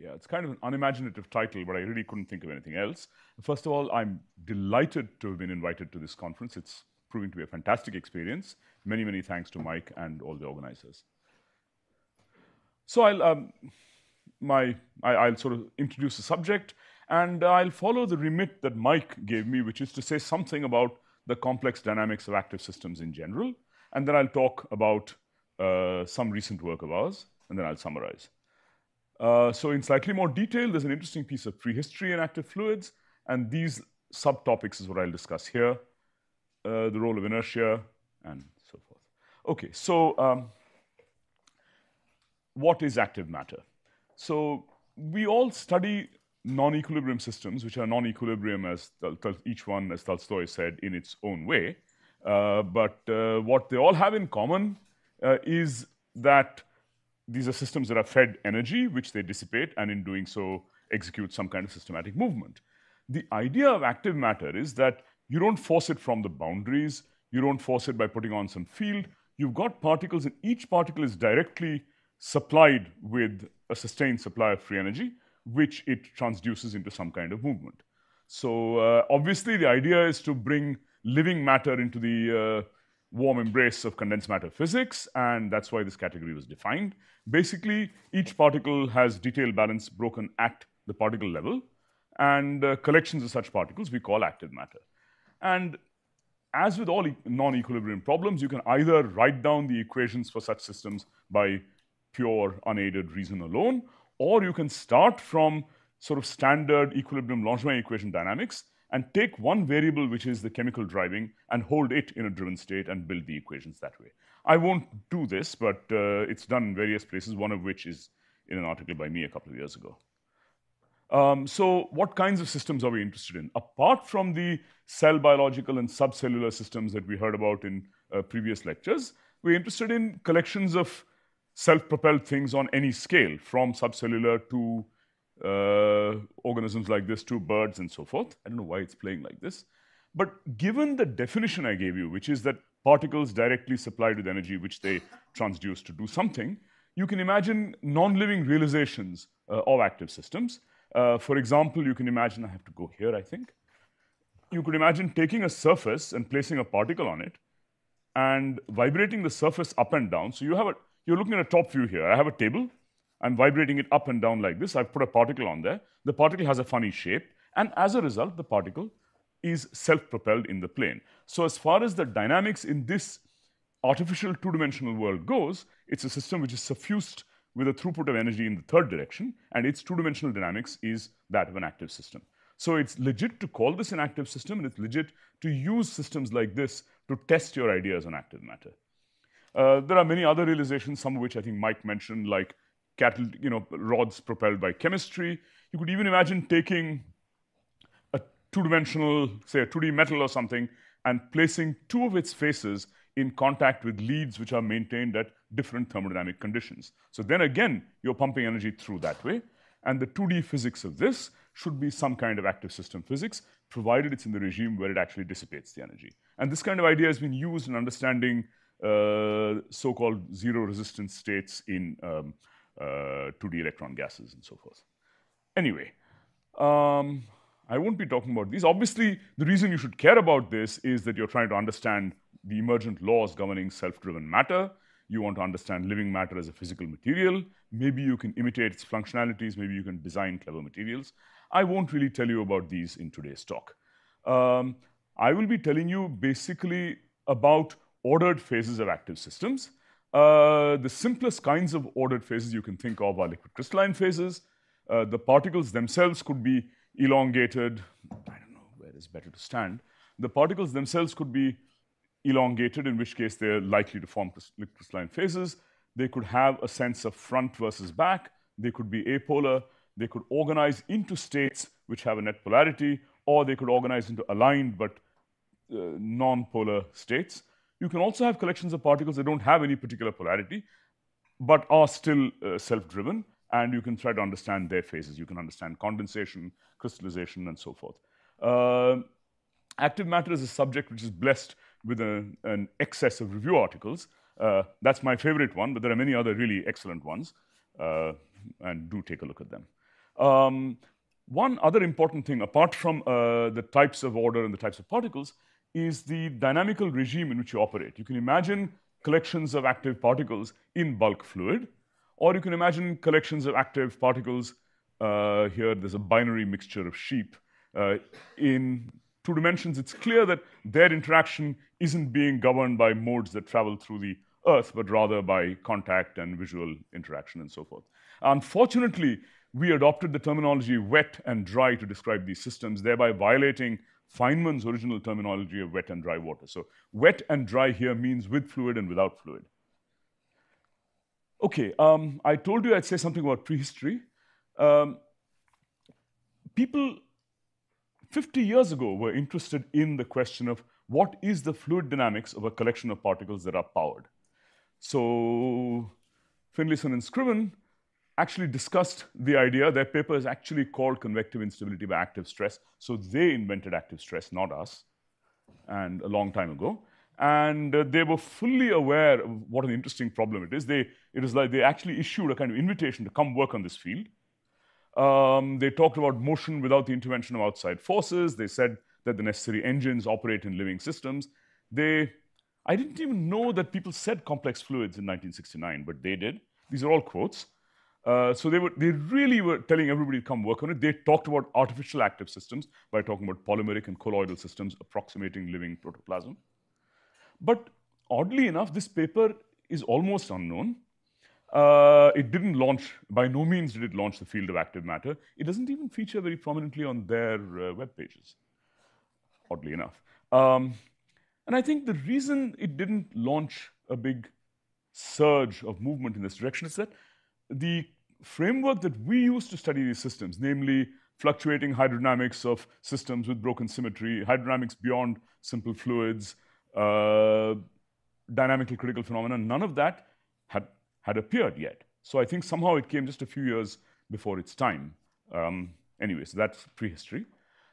Yeah, it's kind of an unimaginative title, but I really couldn't think of anything else. First of all, I'm delighted to have been invited to this conference. It's proving to be a fantastic experience. Many, many thanks to Mike and all the organizers. So I'll, um, my, I, will sort of introduce the subject, and I'll follow the remit that Mike gave me, which is to say something about the complex dynamics of active systems in general, and then I'll talk about uh, some recent work of ours, and then I'll summarize. Uh, so in slightly more detail, there's an interesting piece of prehistory in active fluids, and these subtopics is what I'll discuss here, uh, the role of inertia, and so forth. Okay, so um, what is active matter? So we all study non-equilibrium systems, which are non-equilibrium as each one, as Tolstoy said, in its own way. Uh, but uh, what they all have in common uh, is that these are systems that are fed energy, which they dissipate, and in doing so, execute some kind of systematic movement. The idea of active matter is that you don't force it from the boundaries, you don't force it by putting on some field. You've got particles, and each particle is directly supplied with a sustained supply of free energy, which it transduces into some kind of movement. So, uh, obviously, the idea is to bring living matter into the uh, warm embrace of condensed matter physics, and that's why this category was defined. Basically, each particle has detail balance broken at the particle level, and uh, collections of such particles we call active matter. And as with all e non-equilibrium problems, you can either write down the equations for such systems by pure unaided reason alone, or you can start from sort of standard equilibrium Langevin equation dynamics and take one variable, which is the chemical driving, and hold it in a driven state and build the equations that way. I won't do this, but uh, it's done in various places, one of which is in an article by me a couple of years ago. Um, so, what kinds of systems are we interested in? Apart from the cell biological and subcellular systems that we heard about in uh, previous lectures, we're interested in collections of self propelled things on any scale, from subcellular to uh, organisms like this to birds and so forth. I don't know why it's playing like this. But given the definition I gave you, which is that particles directly supplied with energy which they transduce to do something, you can imagine non-living realizations uh, of active systems. Uh, for example, you can imagine, I have to go here, I think. You could imagine taking a surface and placing a particle on it and vibrating the surface up and down. So you have a, you're looking at a top view here. I have a table I'm vibrating it up and down like this. I've put a particle on there. The particle has a funny shape, and as a result, the particle is self-propelled in the plane. So as far as the dynamics in this artificial two-dimensional world goes, it's a system which is suffused with a throughput of energy in the third direction, and its two-dimensional dynamics is that of an active system. So it's legit to call this an active system, and it's legit to use systems like this to test your ideas on active matter. Uh, there are many other realizations, some of which I think Mike mentioned, like cattle, you know, rods propelled by chemistry. You could even imagine taking a two-dimensional, say a 2D metal or something, and placing two of its faces in contact with leads which are maintained at different thermodynamic conditions. So then again, you're pumping energy through that way. And the 2D physics of this should be some kind of active system physics, provided it's in the regime where it actually dissipates the energy. And this kind of idea has been used in understanding uh, so-called zero resistance states in um, 2D uh, electron gases and so forth. Anyway, um, I won't be talking about these. Obviously, the reason you should care about this is that you're trying to understand the emergent laws governing self-driven matter. You want to understand living matter as a physical material. Maybe you can imitate its functionalities. Maybe you can design clever materials. I won't really tell you about these in today's talk. Um, I will be telling you basically about ordered phases of active systems. Uh, the simplest kinds of ordered phases you can think of are liquid crystalline phases. Uh, the particles themselves could be elongated. I don't know where is better to stand. The particles themselves could be elongated, in which case they're likely to form liquid crystalline phases. They could have a sense of front versus back. They could be apolar. They could organize into states which have a net polarity, or they could organize into aligned but uh, non-polar states. You can also have collections of particles that don't have any particular polarity, but are still uh, self-driven, and you can try to understand their phases. You can understand condensation, crystallization, and so forth. Uh, active matter is a subject which is blessed with a, an excess of review articles. Uh, that's my favorite one, but there are many other really excellent ones, uh, and do take a look at them. Um, one other important thing, apart from uh, the types of order and the types of particles, is the dynamical regime in which you operate. You can imagine collections of active particles in bulk fluid, or you can imagine collections of active particles. Uh, here, there's a binary mixture of sheep. Uh, in two dimensions, it's clear that their interaction isn't being governed by modes that travel through the Earth, but rather by contact and visual interaction and so forth. Unfortunately, we adopted the terminology wet and dry to describe these systems, thereby violating Feynman's original terminology of wet and dry water. So, wet and dry here means with fluid and without fluid. Okay, um, I told you I'd say something about prehistory. Um, people 50 years ago were interested in the question of what is the fluid dynamics of a collection of particles that are powered. So, Finlayson and Scriven actually discussed the idea. Their paper is actually called Convective Instability by Active Stress. So they invented active stress, not us, and a long time ago. And uh, they were fully aware of what an interesting problem it is. They, it is like they actually issued a kind of invitation to come work on this field. Um, they talked about motion without the intervention of outside forces. They said that the necessary engines operate in living systems. They, I didn't even know that people said complex fluids in 1969, but they did. These are all quotes. Uh, so they, were, they really were telling everybody to come work on it. They talked about artificial active systems by talking about polymeric and colloidal systems approximating living protoplasm. But oddly enough, this paper is almost unknown. Uh, it didn't launch, by no means did it launch the field of active matter. It doesn't even feature very prominently on their uh, web pages, oddly enough. Um, and I think the reason it didn't launch a big surge of movement in this direction is that the framework that we use to study these systems, namely fluctuating hydrodynamics of systems with broken symmetry, hydrodynamics beyond simple fluids, uh, dynamically critical phenomena, none of that had, had appeared yet. So I think somehow it came just a few years before its time. Um, anyway, so that's prehistory.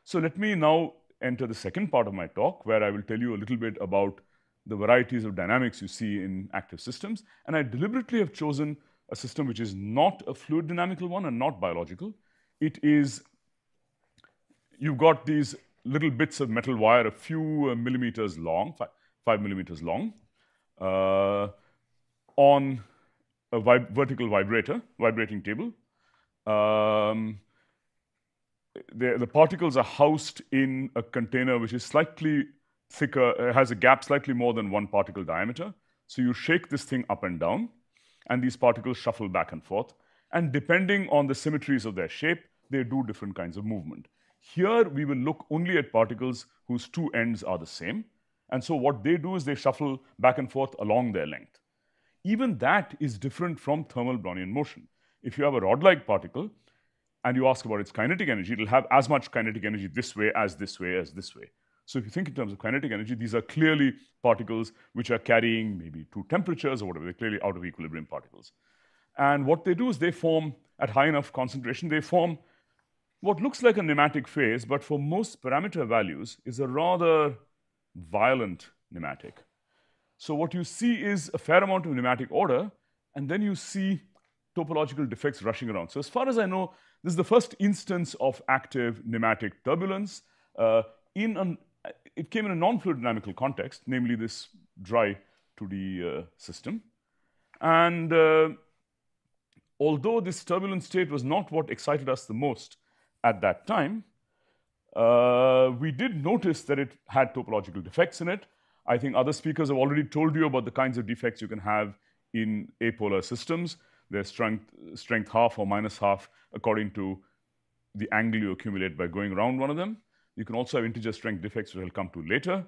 So let me now enter the second part of my talk, where I will tell you a little bit about the varieties of dynamics you see in active systems. And I deliberately have chosen a system which is not a fluid dynamical one and not biological. It is, you've got these little bits of metal wire, a few uh, millimeters long, five, five millimeters long, uh, on a vib vertical vibrator, vibrating table. Um, the, the, particles are housed in a container which is slightly thicker, uh, has a gap slightly more than one particle diameter. So you shake this thing up and down and these particles shuffle back and forth. And depending on the symmetries of their shape, they do different kinds of movement. Here, we will look only at particles whose two ends are the same. And so, what they do is they shuffle back and forth along their length. Even that is different from thermal Brownian motion. If you have a rod like particle and you ask about its kinetic energy, it will have as much kinetic energy this way as this way as this way. So if you think in terms of kinetic energy, these are clearly particles which are carrying maybe two temperatures or whatever. They're clearly out of equilibrium particles. And what they do is they form, at high enough concentration, they form what looks like a nematic phase, but for most parameter values is a rather violent nematic. So what you see is a fair amount of nematic order, and then you see topological defects rushing around. So as far as I know, this is the first instance of active nematic turbulence uh, in an it came in a non-fluid dynamical context, namely this dry 2D uh, system. And uh, although this turbulent state was not what excited us the most at that time, uh, we did notice that it had topological defects in it. I think other speakers have already told you about the kinds of defects you can have in apolar systems. Their strength, strength half or minus half according to the angle you accumulate by going around one of them. You can also have integer strength defects, which I'll come to later.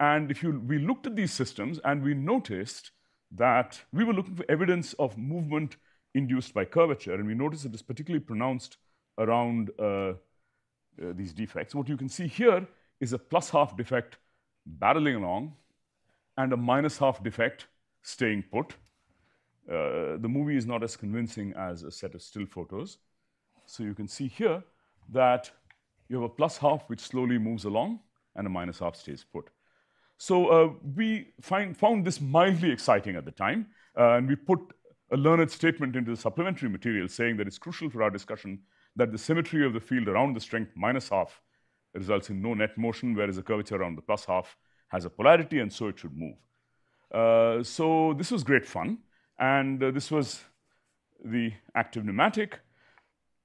And if you, we looked at these systems and we noticed that we were looking for evidence of movement induced by curvature, and we noticed it is particularly pronounced around uh, uh, these defects. What you can see here is a plus half defect barreling along and a minus half defect staying put. Uh, the movie is not as convincing as a set of still photos. So you can see here that you have a plus half which slowly moves along and a minus half stays put. So uh, we find, found this mildly exciting at the time, uh, and we put a learned statement into the supplementary material saying that it's crucial for our discussion that the symmetry of the field around the strength minus half results in no net motion, whereas the curvature around the plus half has a polarity, and so it should move. Uh, so this was great fun, and uh, this was the active nematic.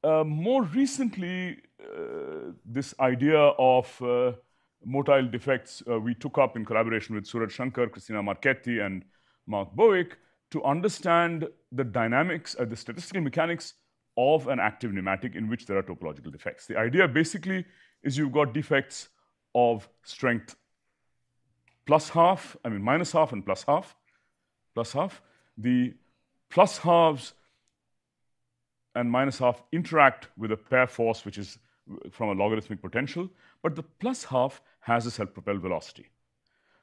Uh, more recently, uh, this idea of uh, motile defects uh, we took up in collaboration with Suraj Shankar, Cristina Marchetti, and Mark Bowick to understand the dynamics, the statistical mechanics of an active nematic in which there are topological defects. The idea basically is you've got defects of strength plus half, I mean minus half and plus half, plus half. The plus halves and minus half interact with a pair force which is from a logarithmic potential, but the plus half has a self-propelled velocity.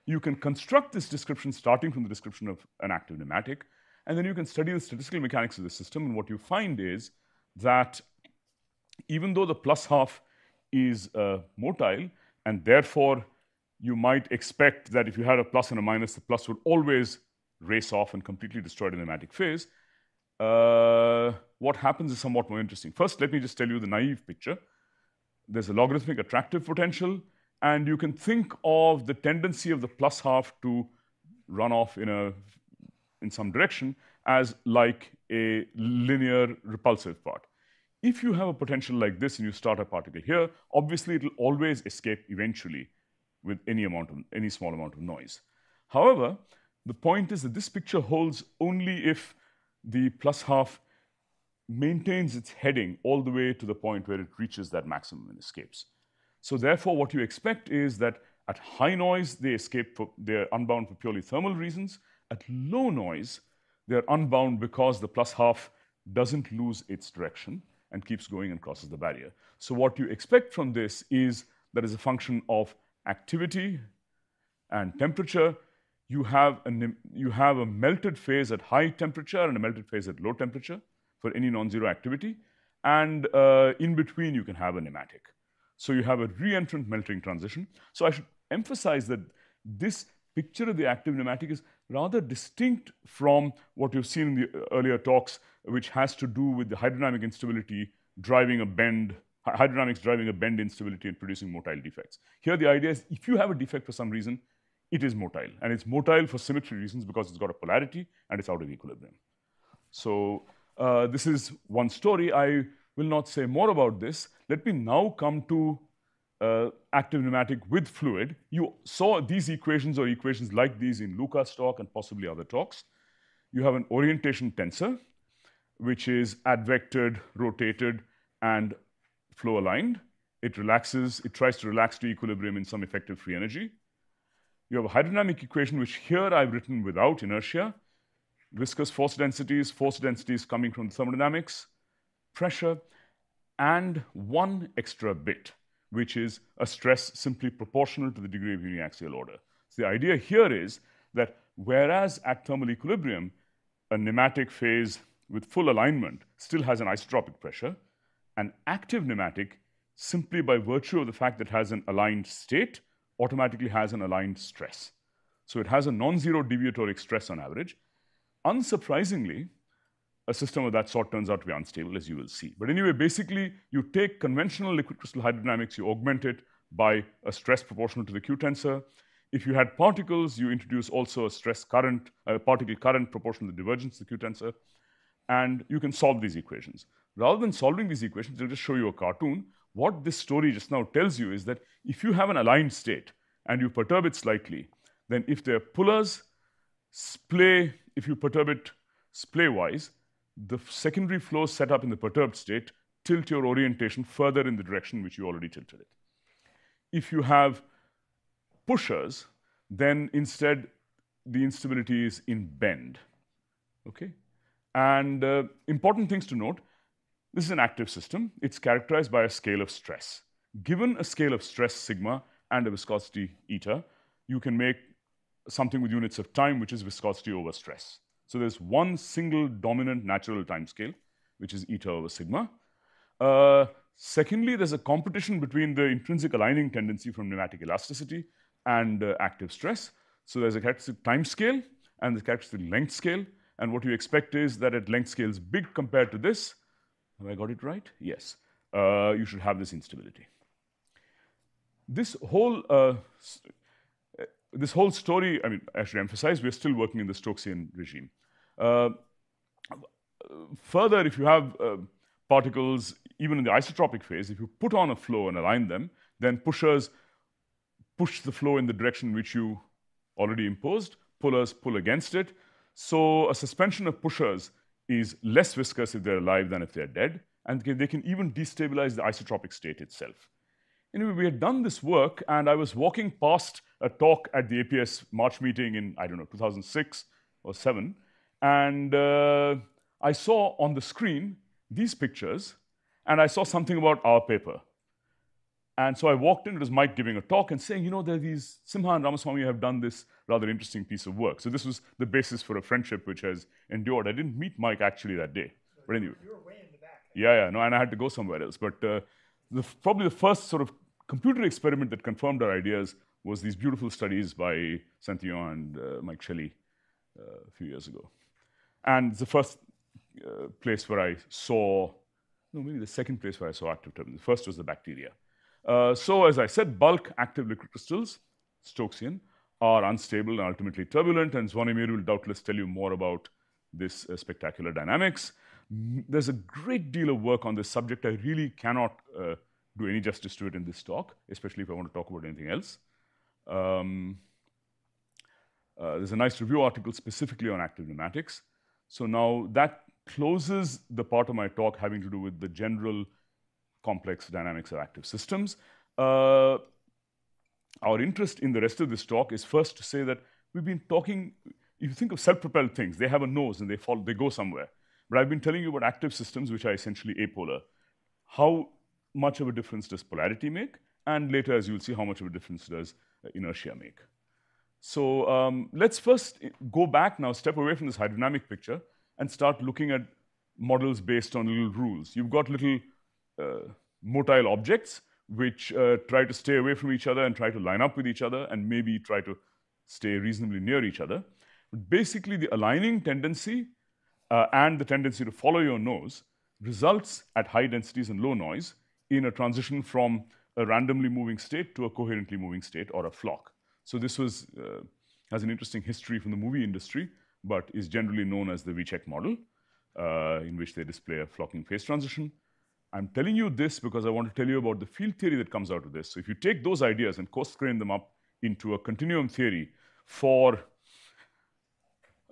You can construct this description starting from the description of an active nematic, and then you can study the statistical mechanics of the system, and what you find is that even though the plus half is uh, motile, and therefore you might expect that if you had a plus and a minus, the plus would always race off and completely destroy the nematic phase. Uh, what happens is somewhat more interesting. First, let me just tell you the naive picture. There's a logarithmic attractive potential, and you can think of the tendency of the plus half to run off in a in some direction as like a linear repulsive part. If you have a potential like this and you start a particle here, obviously it will always escape eventually with any amount of any small amount of noise. However, the point is that this picture holds only if the plus half maintains its heading all the way to the point where it reaches that maximum and escapes. So therefore, what you expect is that at high noise, they escape for, they're unbound for purely thermal reasons. At low noise, they're unbound because the plus half doesn't lose its direction and keeps going and crosses the barrier. So what you expect from this is that as a function of activity and temperature, you have, a, you have a melted phase at high temperature and a melted phase at low temperature for any non-zero activity. And uh, in between, you can have a nematic. So you have a reentrant melting transition. So I should emphasize that this picture of the active nematic is rather distinct from what you've seen in the earlier talks, which has to do with the hydrodynamic instability driving a bend, hydrodynamics driving a bend instability and producing motile defects. Here, the idea is if you have a defect for some reason, it is motile. And it's motile for symmetry reasons because it's got a polarity and it's out of equilibrium. So uh, this is one story. I will not say more about this. Let me now come to uh, active nematic with fluid. You saw these equations or equations like these in Luca's talk and possibly other talks. You have an orientation tensor, which is advectored, rotated, and flow aligned. It relaxes, it tries to relax to equilibrium in some effective free energy. You have a hydrodynamic equation, which here I've written without inertia, viscous force densities, force densities coming from thermodynamics, pressure, and one extra bit, which is a stress simply proportional to the degree of uniaxial order. So the idea here is that whereas at thermal equilibrium, a nematic phase with full alignment still has an isotropic pressure, an active nematic, simply by virtue of the fact that it has an aligned state, automatically has an aligned stress. So it has a non-zero deviatoric stress on average, Unsurprisingly, a system of that sort turns out to be unstable, as you will see. But anyway, basically, you take conventional liquid crystal hydrodynamics, you augment it by a stress proportional to the Q tensor. If you had particles, you introduce also a stress current, a particle current proportional to the divergence of the Q tensor, and you can solve these equations. Rather than solving these equations, I'll just show you a cartoon. What this story just now tells you is that if you have an aligned state and you perturb it slightly, then if there are pullers, splay if you perturb it splay-wise, the secondary flows set up in the perturbed state tilt your orientation further in the direction which you already tilted it. If you have pushers, then instead the instability is in bend. Okay? And uh, important things to note this is an active system. It's characterized by a scale of stress. Given a scale of stress sigma and a viscosity eta, you can make something with units of time, which is viscosity over stress. So there's one single dominant natural time scale, which is eta over sigma. Uh, secondly, there's a competition between the intrinsic aligning tendency from nematic elasticity and uh, active stress. So there's a characteristic time scale and the characteristic length scale. And what you expect is that at length scales big compared to this, have I got it right? Yes. uh, you should have this instability. This whole uh, this whole story, I mean, I should emphasize, we're still working in the Stokesian regime. Uh, further, if you have uh, particles, even in the isotropic phase, if you put on a flow and align them, then pushers push the flow in the direction which you already imposed, pullers pull against it. So a suspension of pushers is less viscous if they're alive than if they're dead, and they can even destabilize the isotropic state itself. Anyway, we had done this work, and I was walking past a talk at the APS March meeting in, I don't know, 2006 or 7, and uh, I saw on the screen these pictures, and I saw something about our paper. And so I walked in, it was Mike giving a talk and saying, you know, there are these, Simha and Ramaswamy have done this rather interesting piece of work. So this was the basis for a friendship which has endured. I didn't meet Mike actually that day. So but anyway. You were way in the back. Yeah, yeah, no, and I had to go somewhere else. But uh, the, probably the first sort of computer experiment that confirmed our ideas was these beautiful studies by Saintillan and uh, Mike Shelley uh, a few years ago. And the first uh, place where I saw, no, maybe the second place where I saw active turbulence. The first was the bacteria. Uh, so, as I said, bulk active liquid crystals, Stokesian, are unstable and ultimately turbulent, and Zvonimir will doubtless tell you more about this uh, spectacular dynamics. There's a great deal of work on this subject. I really cannot uh, do any justice to it in this talk, especially if I want to talk about anything else. Um, uh, there's a nice review article specifically on active nematics. So now that closes the part of my talk having to do with the general complex dynamics of active systems. Uh, our interest in the rest of this talk is first to say that we've been talking, if you think of self-propelled things, they have a nose and they fall, they go somewhere. But I've been telling you about active systems which are essentially apolar. How much of a difference does polarity make? And later, as you'll see, how much of a difference does inertia make? So um, let's first go back now, step away from this hydrodynamic picture, and start looking at models based on little rules. You've got little uh, motile objects which uh, try to stay away from each other and try to line up with each other and maybe try to stay reasonably near each other. But basically, the aligning tendency uh, and the tendency to follow your nose results at high densities and low noise in a transition from a randomly moving state to a coherently moving state or a flock. So this was uh, has an interesting history from the movie industry, but is generally known as the Vicsek model, uh, in which they display a flocking phase transition. I'm telling you this because I want to tell you about the field theory that comes out of this. So if you take those ideas and coarse-grain them up into a continuum theory for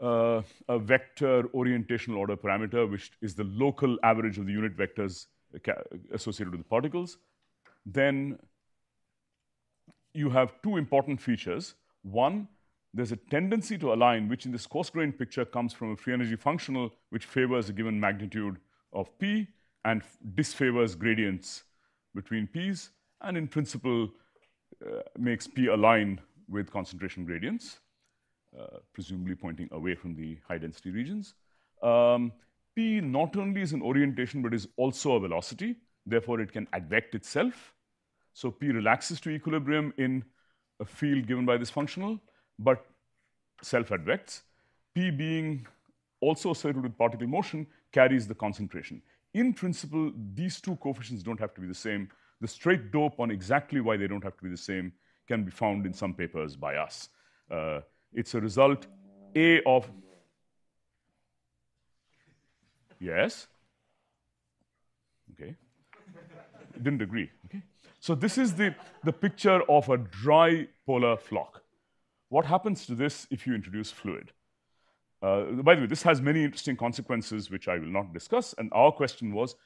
uh, a vector orientational order parameter, which is the local average of the unit vectors associated with the particles, then you have two important features. One, there's a tendency to align, which in this coarse-grained picture comes from a free energy functional which favors a given magnitude of p and disfavors gradients between p's, and in principle uh, makes p align with concentration gradients, uh, presumably pointing away from the high density regions. Um, p not only is an orientation but is also a velocity, therefore it can advect itself. So p relaxes to equilibrium in a field given by this functional, but self advects. p being also associated with particle motion carries the concentration. In principle, these two coefficients don't have to be the same. The straight dope on exactly why they don't have to be the same can be found in some papers by us. Uh, it's a result A of. Yes? Okay. Didn't agree. Okay. So this is the, the picture of a dry polar flock. What happens to this if you introduce fluid? Uh, by the way, this has many interesting consequences which I will not discuss. And our question was,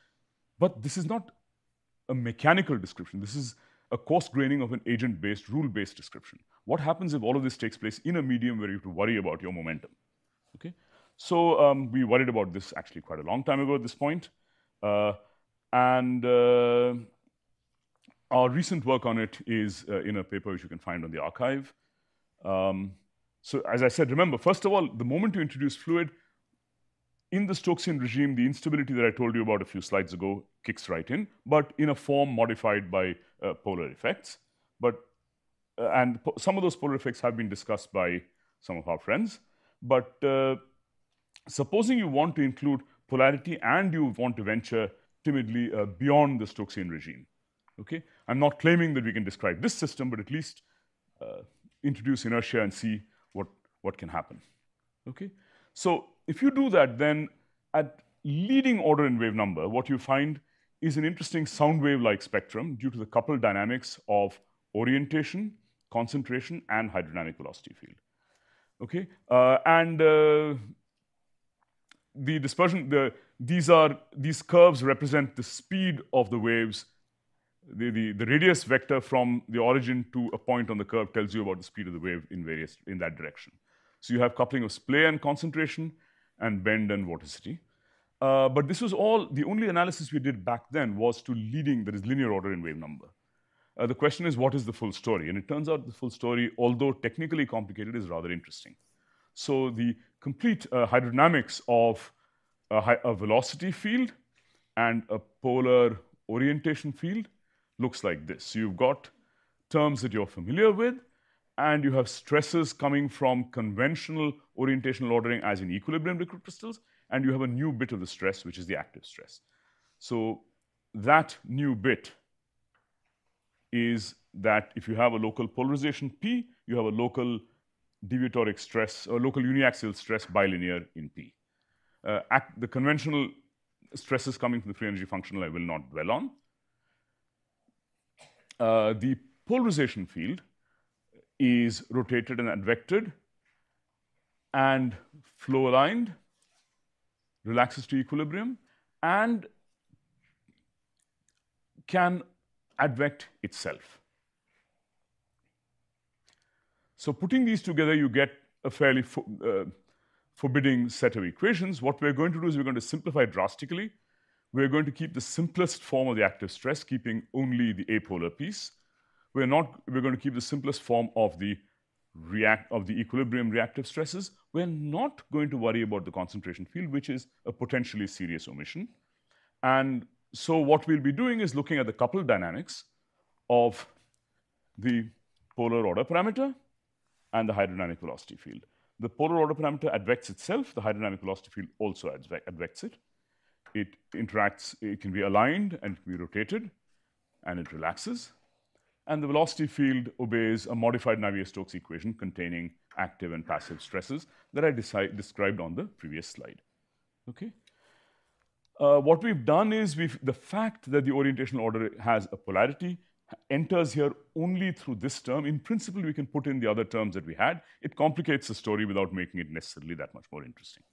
but this is not a mechanical description. This is a coarse graining of an agent-based, rule-based description. What happens if all of this takes place in a medium where you have to worry about your momentum? Okay, so um, we worried about this actually quite a long time ago at this point, uh, and uh, our recent work on it is uh, in a paper which you can find on the arXiv. Um, so as I said, remember, first of all, the moment you introduce fluid, in the Stokesian regime, the instability that I told you about a few slides ago kicks right in, but in a form modified by uh, polar effects. But uh, and some of those polar effects have been discussed by some of our friends. But uh, supposing you want to include polarity and you want to venture timidly uh, beyond the Stokesian regime. Okay? I'm not claiming that we can describe this system, but at least uh, introduce inertia and see what, what can happen. Okay? So if you do that, then at leading order in wave number, what you find is an interesting sound wave-like spectrum due to the coupled dynamics of orientation, concentration, and hydrodynamic velocity field. Okay, uh, and uh, the dispersion, the, these are these curves represent the speed of the waves. The, the, the radius vector from the origin to a point on the curve tells you about the speed of the wave in various in that direction. So you have coupling of splay and concentration, and bend and vorticity. Uh, but this was all, the only analysis we did back then was to leading, that is linear order in wave number. Uh, the question is, what is the full story? And it turns out the full story, although technically complicated, is rather interesting. So the complete uh, hydrodynamics of a, a, velocity field and a polar orientation field looks like this. You've got terms that you're familiar with, and you have stresses coming from conventional orientational ordering as in equilibrium liquid crystals, and you have a new bit of the stress, which is the active stress. So that new bit is that if you have a local polarization P, you have a local deviatoric stress or local uniaxial stress bilinear in P. Uh, the conventional stresses coming from the free energy functional I will not dwell on. Uh, the polarization field is rotated and advected and flow aligned, relaxes to equilibrium, and can advect itself. So putting these together, you get a fairly fo uh, forbidding set of equations. What we're going to do is we're going to simplify drastically. We're going to keep the simplest form of the active stress, keeping only the apolar piece. We're not, we're going to keep the simplest form of the react of the equilibrium reactive stresses. We're not going to worry about the concentration field, which is a potentially serious omission. And so what we'll be doing is looking at the coupled dynamics of the polar order parameter and the hydrodynamic velocity field. The polar order parameter advects itself. The hydrodynamic velocity field also advects it. It interacts, it can be aligned and it can be rotated, and it relaxes and the velocity field obeys a modified Navier-Stokes equation containing active and passive stresses that I described on the previous slide. Okay. Uh, what we've done is we've, the fact that the orientational order has a polarity enters here only through this term. In principle, we can put in the other terms that we had. It complicates the story without making it necessarily that much more interesting.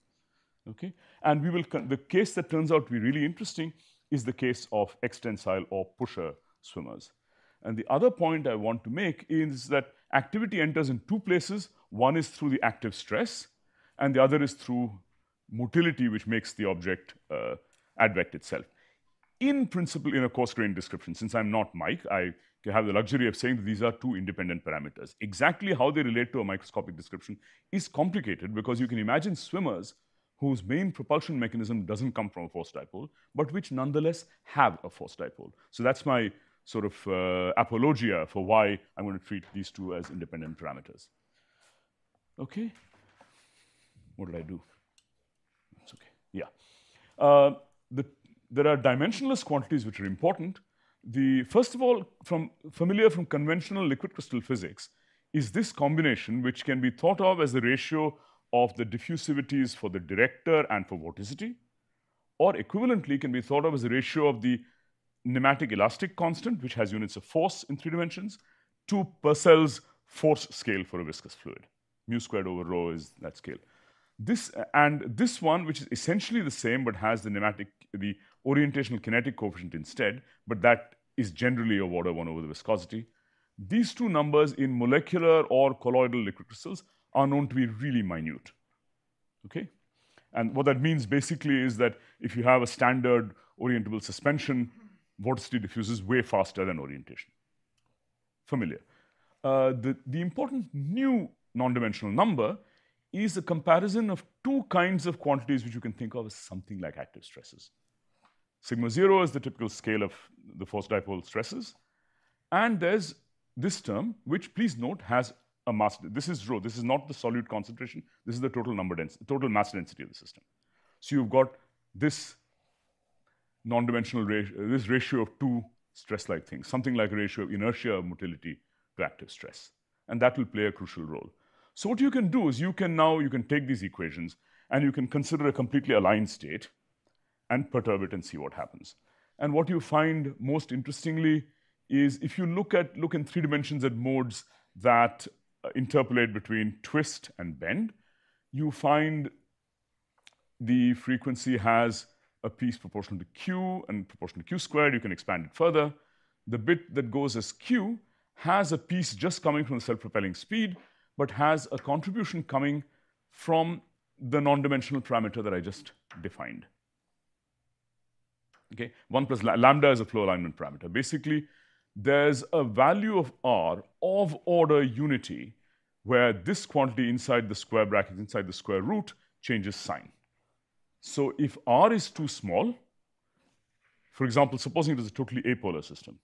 Okay, and we will the case that turns out to be really interesting is the case of extensile or pusher swimmers. And the other point I want to make is that activity enters in two places. One is through the active stress, and the other is through motility, which makes the object uh, advect itself. In principle, in a coarse grained description, since I'm not Mike, I have the luxury of saying that these are two independent parameters. Exactly how they relate to a microscopic description is complicated because you can imagine swimmers whose main propulsion mechanism doesn't come from a force dipole, but which nonetheless have a force dipole. So that's my sort of uh, apologia for why I'm going to treat these two as independent parameters. Okay? What did I do? It's okay. Yeah. Uh, the, there are dimensionless quantities which are important. The first of all, from familiar from conventional liquid crystal physics, is this combination which can be thought of as the ratio of the diffusivities for the director and for vorticity, or equivalently can be thought of as a ratio of the nematic elastic constant, which has units of force in three dimensions, to Purcell's force scale for a viscous fluid. Mu squared over rho is that scale. This and this one, which is essentially the same but has the nematic, the orientational kinetic coefficient instead, but that is generally a order one over the viscosity. These two numbers in molecular or colloidal liquid crystals are known to be really minute. Okay? And what that means basically is that if you have a standard orientable suspension, vorticity diffuses way faster than orientation. Familiar. Uh, the, the important new non-dimensional number is a comparison of two kinds of quantities which you can think of as something like active stresses. Sigma 0 is the typical scale of the force dipole stresses. And there's this term, which please note has a mass. This is rho. This is not the solute concentration. This is the total number density, total mass density of the system. So you've got this non-dimensional ratio, this ratio of two stress-like things, something like a ratio of inertia of motility to active stress. And that will play a crucial role. So what you can do is you can now, you can take these equations and you can consider a completely aligned state and perturb it and see what happens. And what you find most interestingly is if you look at look in three dimensions at modes that interpolate between twist and bend, you find the frequency has a piece proportional to q and proportional to q squared. You can expand it further. The bit that goes as q has a piece just coming from the self-propelling speed, but has a contribution coming from the non-dimensional parameter that I just defined. Okay, 1 plus lambda is a flow alignment parameter. Basically, there's a value of r of order unity where this quantity inside the square bracket, inside the square root, changes sign. So if r is too small, for example, supposing it is a totally apolar system,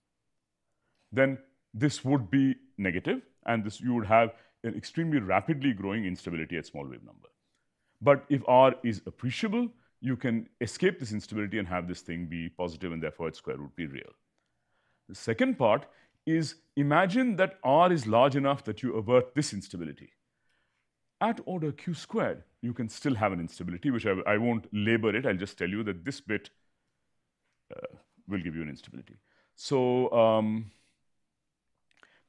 then this would be negative, and this you would have an extremely rapidly growing instability at small wave number. But if r is appreciable, you can escape this instability and have this thing be positive and therefore its square root be real. The second part is imagine that r is large enough that you avert this instability. At order q squared, you can still have an instability, which I, I won't labor it. I'll just tell you that this bit uh, will give you an instability. So um,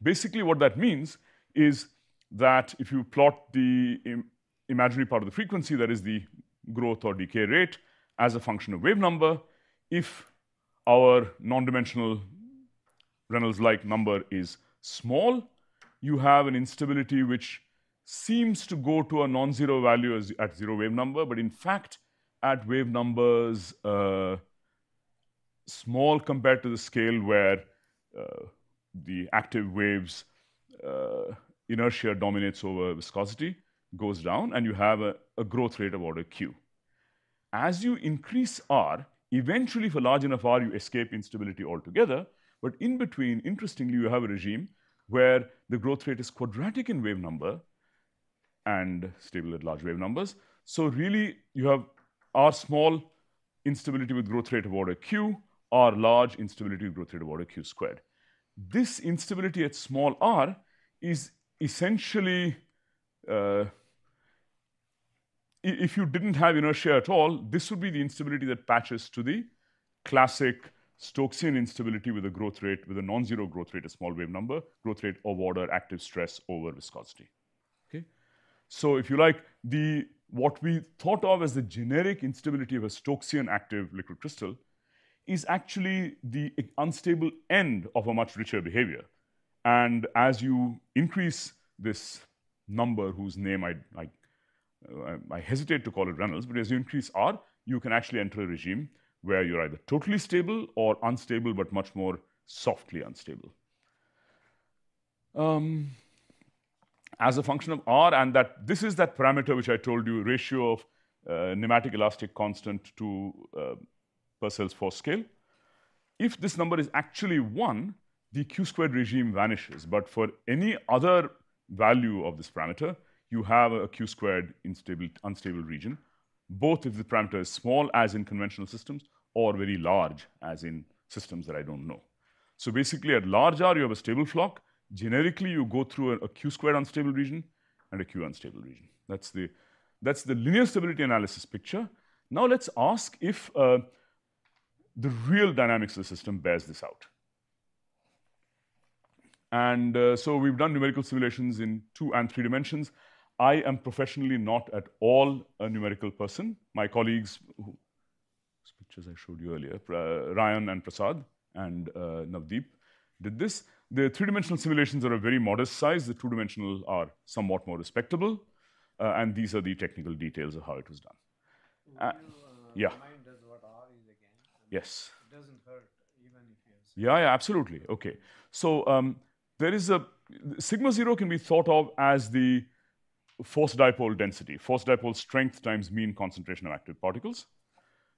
basically what that means is that if you plot the Im imaginary part of the frequency, that is the growth or decay rate as a function of wave number. If our non-dimensional Reynolds-like number is small, you have an instability which seems to go to a non-zero value as, at zero wave number, but in fact, at wave numbers uh, small compared to the scale where uh, the active waves uh, inertia dominates over viscosity, goes down and you have a, a growth rate of order q. As you increase r, eventually for large enough r, you escape instability altogether. But in between, interestingly, you have a regime where the growth rate is quadratic in wave number and stable at large wave numbers. So really, you have r small instability with growth rate of order q, r large instability with growth rate of order q squared. This instability at small r is essentially uh, if you didn't have inertia at all, this would be the instability that patches to the classic Stokesian instability with a growth rate, with a non-zero growth rate, a small wave number, growth rate of order active stress over viscosity. Okay? So if you like, the what we thought of as the generic instability of a Stokesian active liquid crystal is actually the unstable end of a much richer behavior. And as you increase this number whose name I, I, I hesitate to call it Reynolds, but as you increase R, you can actually enter a regime where you're either totally stable or unstable, but much more softly unstable. Um, as a function of R, and that this is that parameter which I told you, ratio of uh, nematic elastic constant to uh, Purcell's force scale. If this number is actually 1, the q squared regime vanishes. But for any other value of this parameter, you have a q squared unstable region, both if the parameter is small, as in conventional systems, or very large, as in systems that I don't know. So basically, at large R, you have a stable flock. Generically, you go through a, a q squared unstable region and a q unstable region. That's the, that's the linear stability analysis picture. Now let's ask if uh, the real dynamics of the system bears this out. And uh, so we've done numerical simulations in two and three dimensions. I am professionally not at all a numerical person. My colleagues, whose pictures I showed you earlier, uh, Ryan and Prasad and uh, Navdeep, did this. The three-dimensional simulations are a very modest size. The two-dimensional are somewhat more respectable. Uh, and these are the technical details of how it was done. Uh, yeah. Yes. It doesn't hurt even if you Yeah, yeah, absolutely. Okay. So um, there is a sigma zero can be thought of as the force dipole density, force dipole strength times mean concentration of active particles.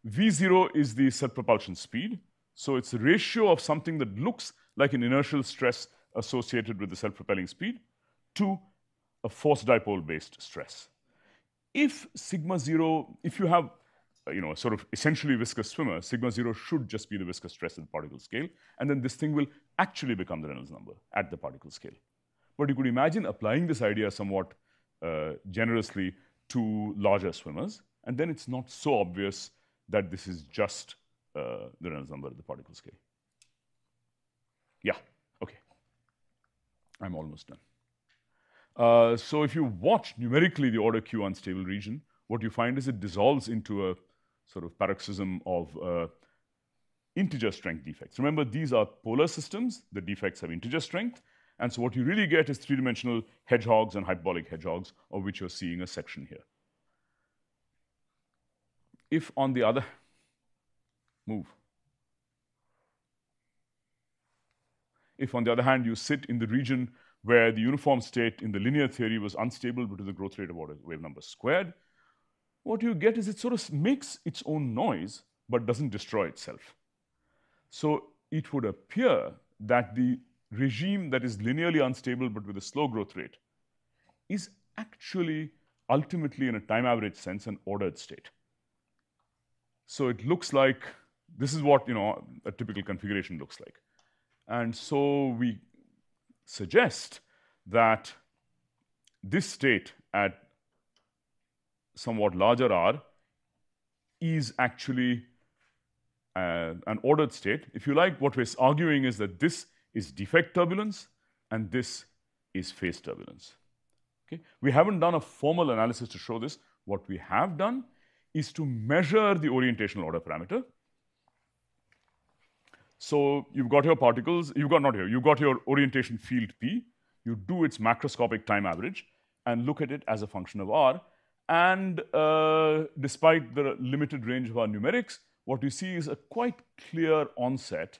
V0 is the self propulsion speed. So it's a ratio of something that looks like an inertial stress associated with the self propelling speed to a force dipole based stress. If sigma zero, if you have uh, you know, a sort of essentially viscous swimmer, sigma zero should just be the viscous stress at the particle scale, and then this thing will actually become the Reynolds number at the particle scale. But you could imagine applying this idea somewhat uh, generously to larger swimmers, and then it's not so obvious that this is just uh, the Reynolds number at the particle scale. Yeah, okay. I'm almost done. Uh, so if you watch numerically the order Q unstable region, what you find is it dissolves into a sort of paroxysm of uh, integer strength defects. Remember, these are polar systems. The defects have integer strength. And so what you really get is three-dimensional hedgehogs and hyperbolic hedgehogs, of which you're seeing a section here. If on the other, move. If on the other hand, you sit in the region where the uniform state in the linear theory was unstable due to the growth rate of order wave number squared, what you get is it sort of makes its own noise but doesn't destroy itself. So it would appear that the regime that is linearly unstable but with a slow growth rate is actually ultimately in a time average sense an ordered state. So it looks like this is what you know a typical configuration looks like. And so we suggest that this state at somewhat larger r is actually uh, an ordered state. If you like, what we're arguing is that this is defect turbulence and this is phase turbulence. Okay? We haven't done a formal analysis to show this. What we have done is to measure the orientational order parameter. So you've got your particles, you've got not here, you've got your orientation field P, you do its macroscopic time average and look at it as a function of R and uh, despite the limited range of our numerics, what you see is a quite clear onset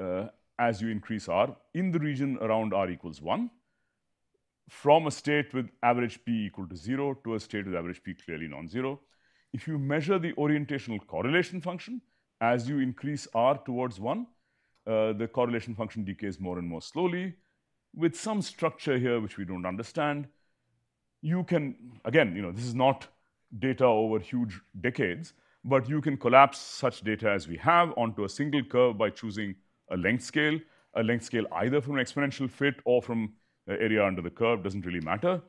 uh, as you increase R in the region around R equals 1 from a state with average P equal to 0 to a state with average P clearly non-zero. If you measure the orientational correlation function as you increase R towards 1, uh, the correlation function decays more and more slowly with some structure here which we don't understand you can, again, you know, this is not data over huge decades, but you can collapse such data as we have onto a single curve by choosing a length scale, a length scale either from an exponential fit or from the area under the curve, doesn't really matter.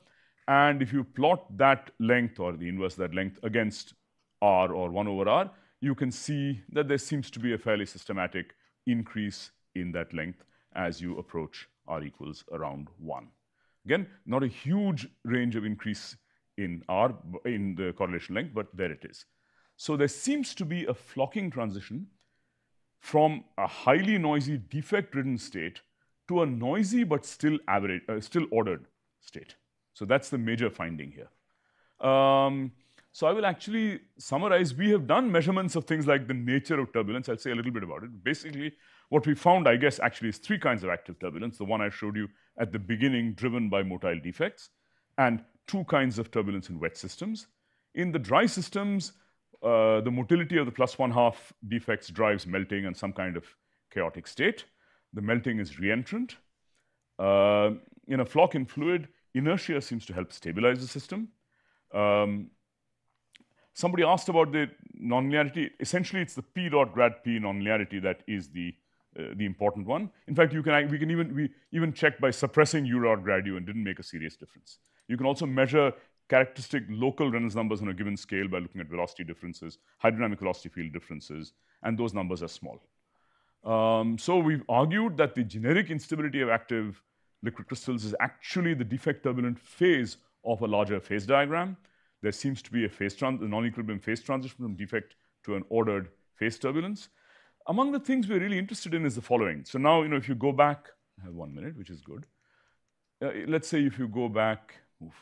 And if you plot that length or the inverse that length against r or 1 over r, you can see that there seems to be a fairly systematic increase in that length as you approach r equals around 1. Again, not a huge range of increase in R in the correlation length, but there it is. So there seems to be a flocking transition from a highly noisy defect-ridden state to a noisy but still average, uh, still ordered state. So that's the major finding here. Um, so I will actually summarize. We have done measurements of things like the nature of turbulence. I'll say a little bit about it. Basically, what we found, I guess, actually is three kinds of active turbulence. The one I showed you at the beginning, driven by motile defects, and two kinds of turbulence in wet systems. In the dry systems, uh, the motility of the plus one half defects drives melting and some kind of chaotic state. The melting is reentrant. Uh, in a flock in fluid, inertia seems to help stabilize the system. Um, somebody asked about the nonlinearity. Essentially, it's the p dot grad p nonlinearity that is the uh, the important one. In fact, you can we can even we even check by suppressing u dot grad u and didn't make a serious difference. You can also measure characteristic local Reynolds numbers on a given scale by looking at velocity differences, hydrodynamic velocity field differences, and those numbers are small. Um, so we've argued that the generic instability of active liquid crystals is actually the defect turbulent phase of a larger phase diagram. There seems to be a phase a non-equilibrium phase transition from defect to an ordered phase turbulence. Among the things we're really interested in is the following. So now, you know, if you go back, I have one minute, which is good. Uh, let's say if you go back oof,